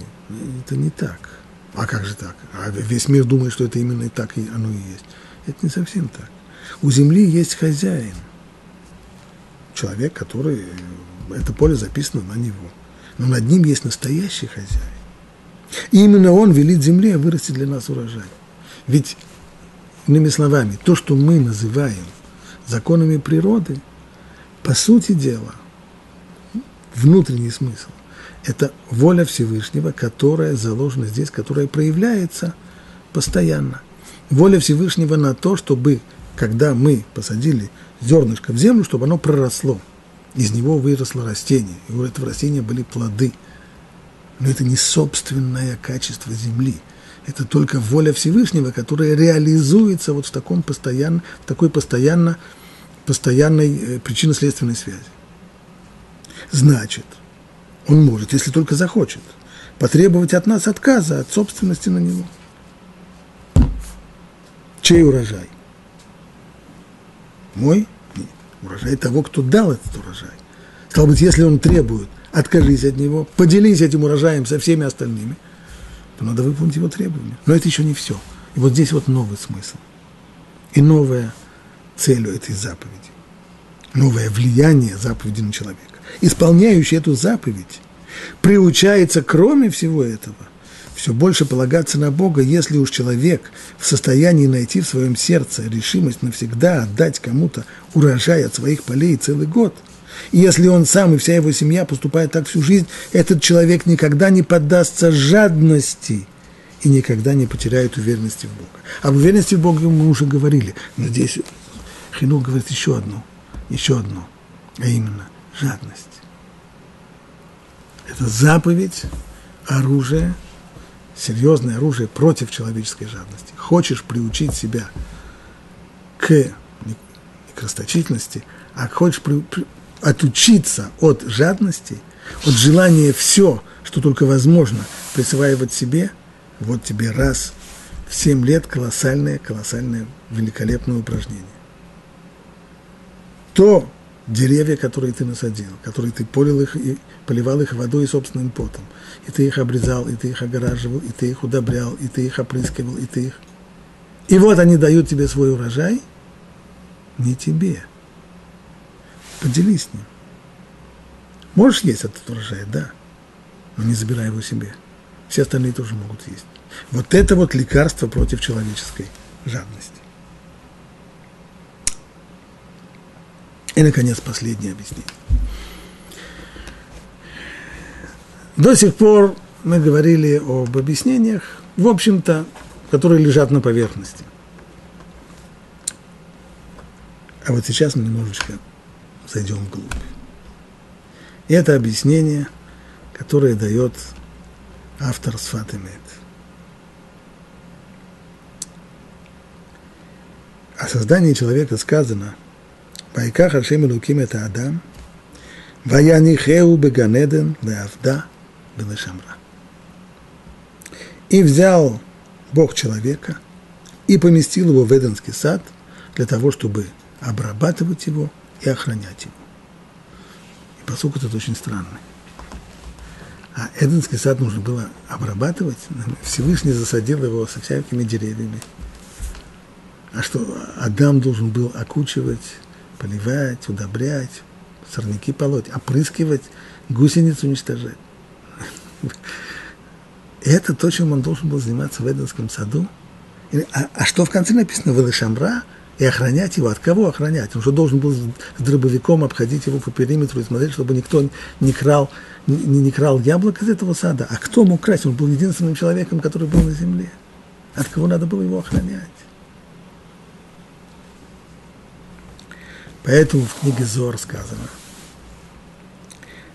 Это не так. А как же так? А весь мир думает, что это именно и так и оно и есть. Это не совсем так. У земли есть хозяин. Человек, который... Это поле записано на него. Но над ним есть настоящий хозяин. И именно он велит земле вырасти для нас урожай. Ведь, иными словами, то, что мы называем законами природы, по сути дела, внутренний смысл – это воля Всевышнего, которая заложена здесь, которая проявляется постоянно. Воля Всевышнего на то, чтобы, когда мы посадили зернышко в землю, чтобы оно проросло. Из него выросло растение, и у этого растения были плоды – но это не собственное качество земли. Это только воля Всевышнего, которая реализуется вот в, таком постоянно, в такой постоянно, постоянной э, причинно-следственной связи. Значит, он может, если только захочет, потребовать от нас отказа от собственности на него. Чей урожай? Мой? Нет. Урожай того, кто дал этот урожай. Стало быть, если он требует откажись от него, поделись этим урожаем со всеми остальными, то надо выполнить его требования. Но это еще не все. И вот здесь вот новый смысл. И новая цель у этой заповеди. Новое влияние заповеди на человека. Исполняющий эту заповедь приучается, кроме всего этого, все больше полагаться на Бога, если уж человек в состоянии найти в своем сердце решимость навсегда отдать кому-то урожай от своих полей целый год – и если он сам и вся его семья поступает так всю жизнь, этот человек никогда не поддастся жадности и никогда не потеряет уверенности в Бога. Об уверенности в Бога мы уже говорили, но здесь Хинук говорит еще одно, еще одно, а именно жадность. Это заповедь, оружие, серьезное оружие против человеческой жадности. Хочешь приучить себя к, не к расточительности, а хочешь при, при, отучиться от жадности, от желания все, что только возможно, присваивать себе, вот тебе раз в 7 лет колоссальное, колоссальное, великолепное упражнение. То деревья, которые ты насадил, которые ты полил их и поливал их водой и собственным потом, и ты их обрезал, и ты их огораживал, и ты их удобрял, и ты их опрыскивал, и ты их... И вот они дают тебе свой урожай, не тебе – Поделись с ним. Можешь есть этот урожай, да, но не забирай его себе. Все остальные тоже могут есть. Вот это вот лекарство против человеческой жадности. И, наконец, последнее объяснение. До сих пор мы говорили об объяснениях, в общем-то, которые лежат на поверхности. А вот сейчас мы немножечко зайдем вглубь. И это объяснение, которое дает автор Сфатемет. О создании человека сказано, «Вайках Ашем Элуким это Адам, Ваянихеу Беганеден Веавда Белешамра». И взял Бог человека и поместил его в Эденский сад для того, чтобы обрабатывать его и охранять его. И посук этот очень странный. А Эденский сад нужно было обрабатывать. Всевышний засадил его со всякими деревьями. А что Адам должен был окучивать, поливать, удобрять, сорняки полоть, опрыскивать, гусениц уничтожать. Это то, чем он должен был заниматься в Эденском саду. А, а что в конце написано? Велешамра – и охранять его. От кого охранять? Он же должен был с дробовиком обходить его по периметру и смотреть, чтобы никто не крал, не, не крал яблок из этого сада. А кто мог красть? Он был единственным человеком, который был на земле. От кого надо было его охранять? Поэтому в книге Зор сказано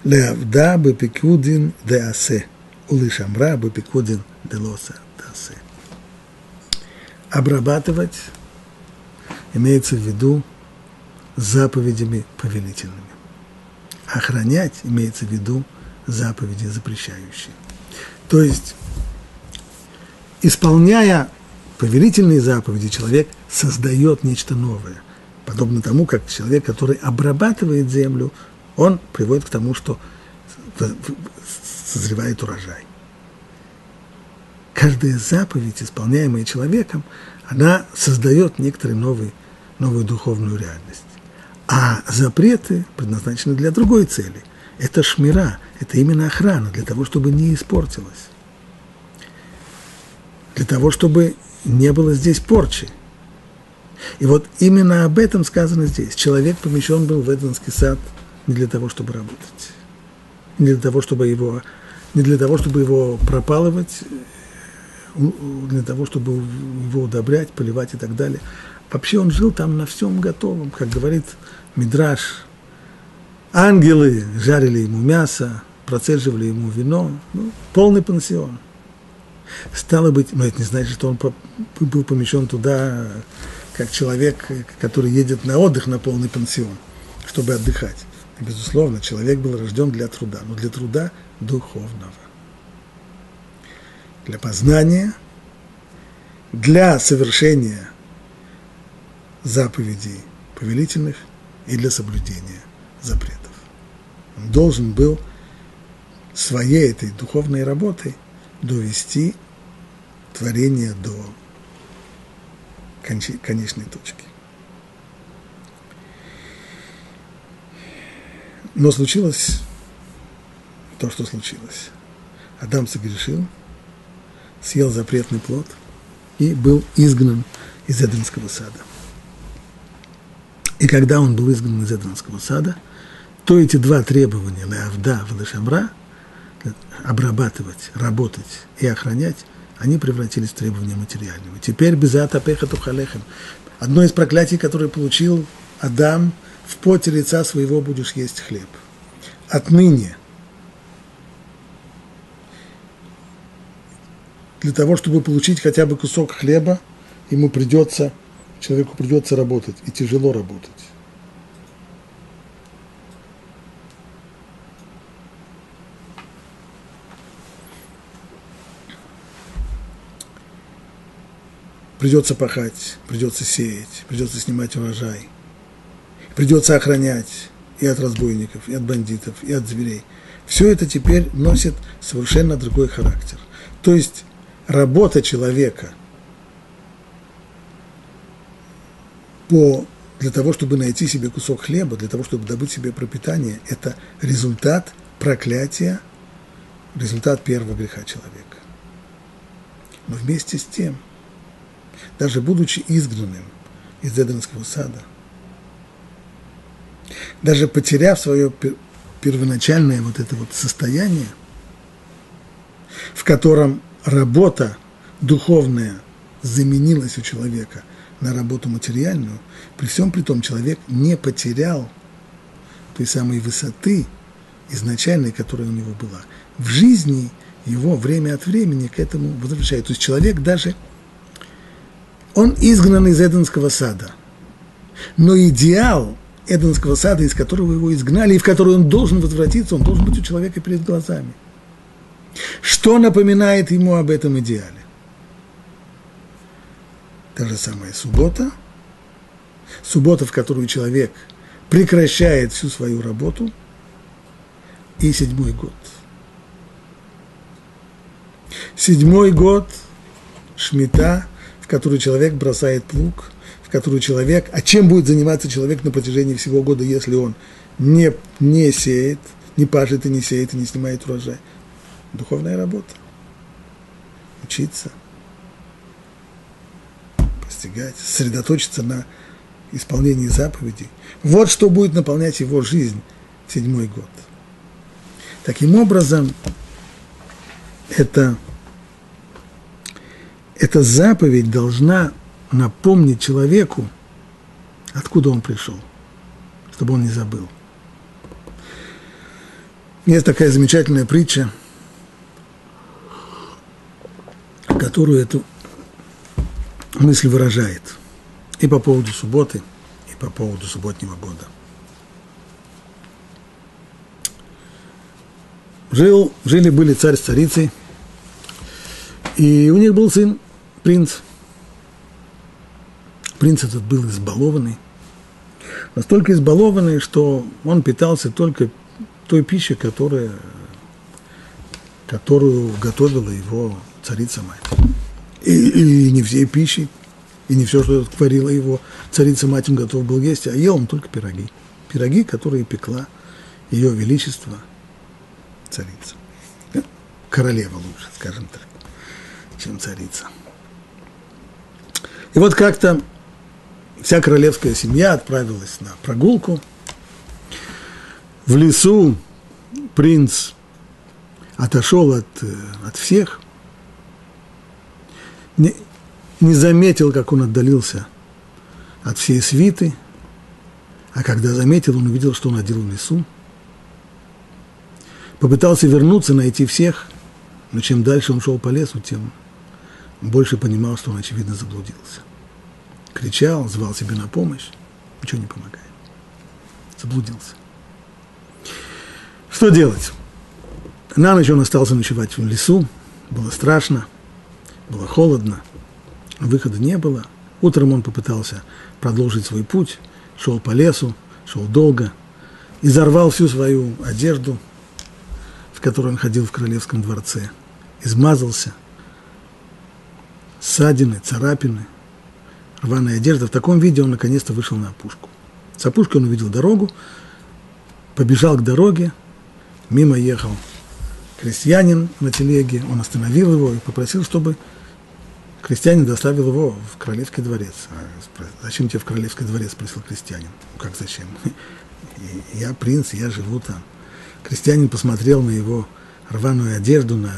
Леавда бепикудин де асе, улишамра бепикудин де лоса де Обрабатывать имеется в виду заповедями повелительными. Охранять имеется в виду заповеди запрещающие. То есть исполняя повелительные заповеди, человек создает нечто новое. Подобно тому, как человек, который обрабатывает землю, он приводит к тому, что созревает урожай. Каждая заповедь, исполняемая человеком, она создает некоторый новый, новую духовную реальность. А запреты предназначены для другой цели. Это шмира, это именно охрана, для того, чтобы не испортилось. Для того, чтобы не было здесь порчи. И вот именно об этом сказано здесь. Человек помещен был в Эденский сад не для того, чтобы работать, не для того, чтобы его, не для того, чтобы его пропалывать, для того, чтобы его удобрять, поливать и так далее. Вообще он жил там на всем готовом, как говорит Мидраш. Ангелы жарили ему мясо, процеживали ему вино, ну, полный пансион. Стало быть, но это не значит, что он был помещен туда, как человек, который едет на отдых на полный пансион, чтобы отдыхать. И, безусловно, человек был рожден для труда, но для труда духовного. Для познания, для совершения заповедей повелительных и для соблюдения запретов. Он должен был своей этой духовной работой довести творение до конечной точки. Но случилось то, что случилось. Адам согрешил, съел запретный плод и был изгнан из Эденского сада. И когда он был изгнан из Эденского сада, то эти два требования, Леавда, Валашамра, обрабатывать, работать и охранять, они превратились в требования материального. Теперь безата пеха тухалехем. Одно из проклятий, которое получил Адам, в поте лица своего будешь есть хлеб. Отныне для того, чтобы получить хотя бы кусок хлеба, ему придется, человеку придется работать, и тяжело работать. Придется пахать, придется сеять, придется снимать урожай, придется охранять и от разбойников, и от бандитов, и от зверей. Все это теперь носит совершенно другой характер. То есть работа человека по, для того, чтобы найти себе кусок хлеба, для того, чтобы добыть себе пропитание, это результат проклятия, результат первого греха человека. Но вместе с тем – даже будучи изгнанным из Эденского сада, даже потеряв свое первоначальное вот это вот состояние, в котором работа духовная заменилась у человека на работу материальную, при всем при том человек не потерял той самой высоты изначальной, которая у него была. В жизни его время от времени к этому возвращает. То есть человек даже – он изгнан из Эденского сада. Но идеал Эденского сада, из которого его изгнали, и в который он должен возвратиться, он должен быть у человека перед глазами. Что напоминает ему об этом идеале? Та же самая суббота, суббота, в которую человек прекращает всю свою работу, и седьмой год. Седьмой год, Шмита – которую человек бросает плуг, в которую человек... А чем будет заниматься человек на протяжении всего года, если он не, не сеет, не пашет и не сеет, и не снимает урожай? Духовная работа. Учиться. Постигать. Сосредоточиться на исполнении заповедей. Вот что будет наполнять его жизнь седьмой год. Таким образом, это эта заповедь должна напомнить человеку, откуда он пришел, чтобы он не забыл. Есть такая замечательная притча, которую эту мысль выражает и по поводу субботы, и по поводу субботнего года. Жил, жили-были царь с царицей – И у них был сын, принц. Принц этот был избалованный. Настолько избалованный, что он питался только той пищей, которая, которую готовила его царица-мать. И, и не всей пищей, и не все, что творила его царица-мать, он готов был есть, а ел он только пироги. Пироги, которые пекла ее величество царица. Королева лучше, скажем так, чем царица. И вот как-то вся королевская семья отправилась на прогулку. В лесу принц отошел от, э, от всех, не, не заметил, как он отдалился от всей свиты, а когда заметил, он увидел, что он один в лесу. Попытался вернуться, найти всех, но чем дальше он шел по лесу, тем больше понимал, что он, очевидно, заблудился. Кричал, звал себе на помощь, ничего не помогает. Заблудился. Что делать? На ночь он остался ночевать в лесу, было страшно, было холодно, выхода не было. Утром он попытался продолжить свой путь, шел по лесу, шел долго, изорвал всю свою одежду, в которой он ходил в королевском дворце, измазался – ссадины, царапины, рваная одежда. В таком виде он наконец-то вышел на опушку. С опушки он увидел дорогу, побежал к дороге, мимо ехал крестьянин на телеге, он остановил его и попросил, чтобы крестьянин доставил его в королевский дворец. А зачем тебе в королевский дворец, спросил крестьянин. Ну как зачем? Я принц, я живу там. Крестьянин посмотрел на его рваную одежду, на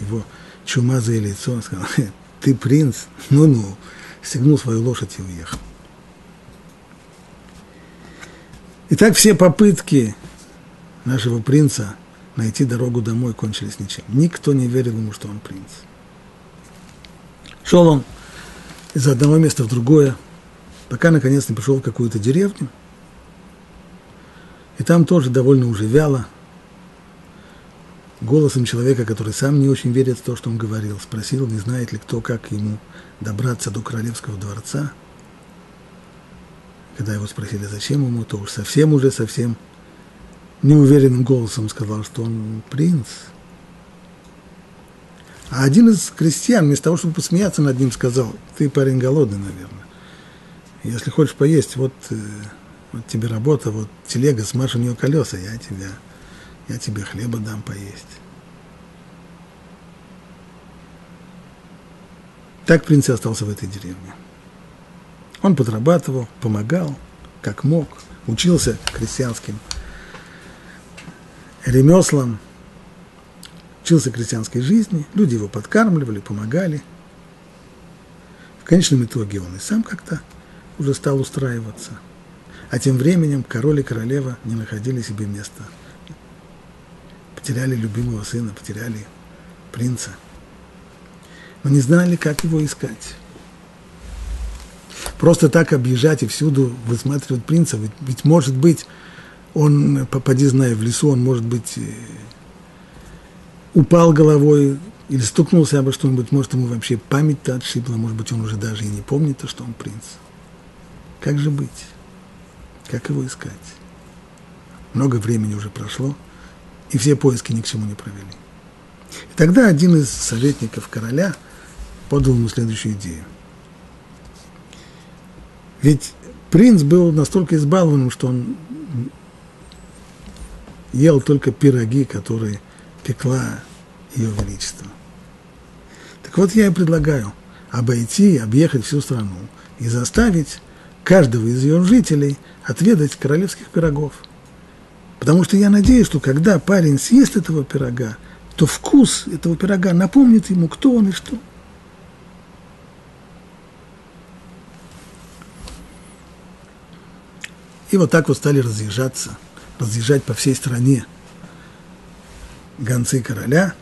его чумазое лицо, сказал, ты принц, ну-ну, стегнул свою лошадь и уехал. Итак, все попытки нашего принца найти дорогу домой кончились ничем. Никто не верил ему, что он принц. Шел он из одного места в другое, пока наконец не пришел в какую-то деревню. И там тоже довольно уже вяло голосом человека, который сам не очень верит в то, что он говорил, спросил, не знает ли кто, как ему добраться до королевского дворца. Когда его спросили, зачем ему, то уж совсем уже совсем неуверенным голосом сказал, что он принц. А один из крестьян, вместо того, чтобы посмеяться над ним, сказал, ты парень голодный, наверное. Если хочешь поесть, вот, э, вот тебе работа, вот телега, смажь у нее колеса, я тебя я тебе хлеба дам поесть. Так принц и остался в этой деревне. Он подрабатывал, помогал, как мог, учился крестьянским ремеслам, учился крестьянской жизни, люди его подкармливали, помогали. В конечном итоге он и сам как-то уже стал устраиваться. А тем временем король и королева не находили себе места потеряли любимого сына, потеряли принца. Но не знали, как его искать. Просто так объезжать и всюду высматривать принца, ведь, ведь может быть, он, попади, зная в лесу, он, может быть, э, упал головой или стукнулся обо что-нибудь, может, ему вообще память-то отшибла, может быть, он уже даже и не помнит, что он принц. Как же быть? Как его искать? Много времени уже прошло – и все поиски ни к чему не провели. И тогда один из советников короля подал ему следующую идею. Ведь принц был настолько избалованным, что он ел только пироги, которые пекла ее величество. Так вот я и предлагаю обойти, объехать всю страну и заставить каждого из ее жителей отведать королевских пирогов – Потому что я надеюсь, что когда парень съест этого пирога, то вкус этого пирога напомнит ему, кто он и что. И вот так вот стали разъезжаться, разъезжать по всей стране гонцы короля,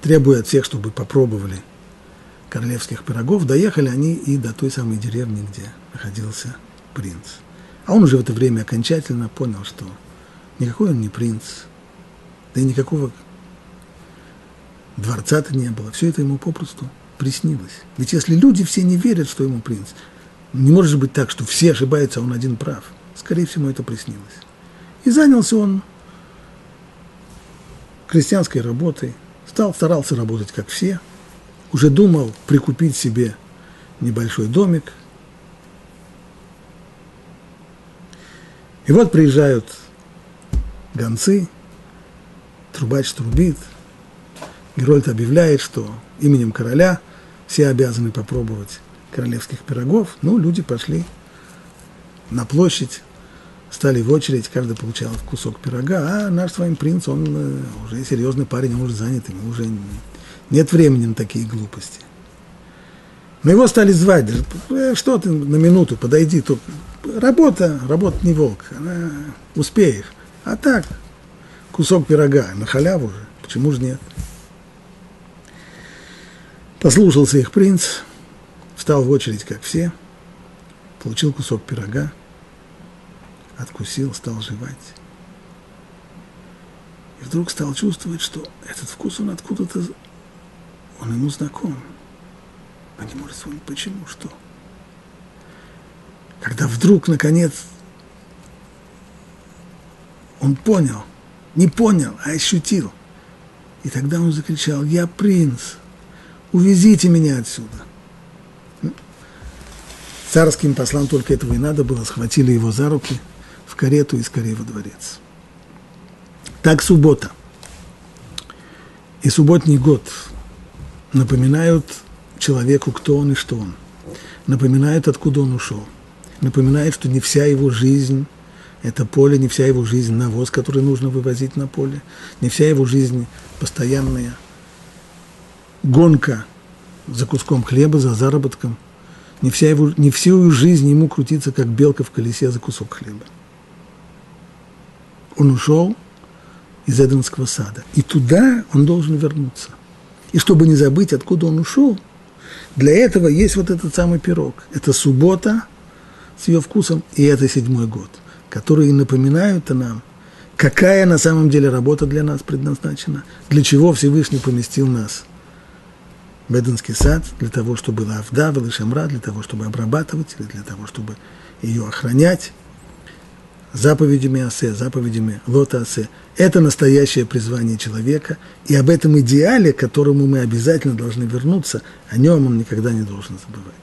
требуя от всех, чтобы попробовали королевских пирогов, доехали они и до той самой деревни, где находился принц. А он уже в это время окончательно понял, что Никакой он не принц, да и никакого дворца-то не было. Все это ему попросту приснилось. Ведь если люди все не верят, что ему принц, не может быть так, что все ошибаются, а он один прав. Скорее всего, это приснилось. И занялся он крестьянской работой, стал, старался работать, как все, уже думал прикупить себе небольшой домик. И вот приезжают гонцы, трубач трубит, Герольд объявляет, что именем короля все обязаны попробовать королевских пирогов. Ну, люди пошли на площадь, стали в очередь, каждый получал кусок пирога, а наш с вами принц, он э, уже серьезный парень, он уже занят, ему уже нет времени на такие глупости. Но его стали звать, «Э, что ты на минуту, подойди, тут работа, работа не волк, она, успеешь. А так, кусок пирога на халяву уже, почему же нет? Послушался их принц, встал в очередь, как все, получил кусок пирога, откусил, стал жевать. И вдруг стал чувствовать, что этот вкус, он откуда-то, он ему знаком. Но не может вспомнить, почему, что. Когда вдруг, наконец, он понял, не понял, а ощутил. И тогда он закричал, я принц, увезите меня отсюда. Царским послам только этого и надо было, схватили его за руки в карету и скорее во дворец. Так суббота и субботний год напоминают человеку, кто он и что он. Напоминают, откуда он ушел. Напоминают, что не вся его жизнь – это поле, не вся его жизнь – навоз, который нужно вывозить на поле, не вся его жизнь – постоянная – гонка за куском хлеба, за заработком. Не, вся его, не всю жизнь ему крутиться, как белка в колесе за кусок хлеба. Он ушел из Эденского сада. И туда он должен вернуться. И чтобы не забыть, откуда он ушел, для этого есть вот этот самый пирог. Это суббота с ее вкусом, и это седьмой год, которые напоминают нам, какая на самом деле работа для нас предназначена, для чего Всевышний поместил нас – Беденский сад для того, чтобы была Авда, была Шамра, для того, чтобы обрабатывать, или для того, чтобы ее охранять. Заповедями Асе, заповедями Лота Асе. Это настоящее призвание человека, и об этом идеале, к которому мы обязательно должны вернуться, о нем он никогда не должен забывать.